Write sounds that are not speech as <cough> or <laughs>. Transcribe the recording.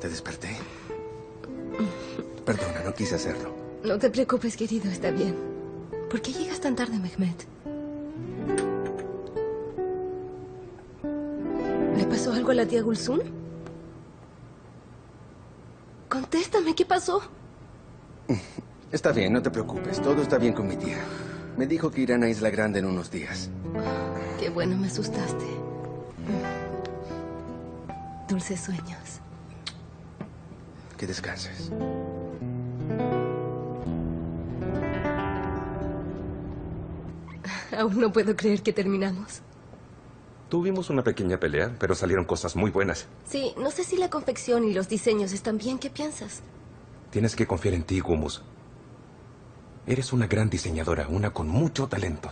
¿Te desperté? Perdona, no quise hacerlo. No te preocupes, querido, está bien. ¿Por qué llegas tan tarde, Mehmet? ¿Le pasó algo a la tía Gulsun? Contéstame, ¿qué pasó? <laughs> Está bien, no te preocupes. Todo está bien con mi tía. Me dijo que irán a Isla Grande en unos días. Qué bueno, me asustaste. Dulces sueños. Que descanses. <laughs> Aún no puedo creer que terminamos. Tuvimos una pequeña pelea, pero salieron cosas muy buenas. Sí, no sé si la confección y los diseños están bien. ¿Qué piensas? Tienes que confiar en ti, Gumus. Eres una gran diseñadora, una con mucho talento.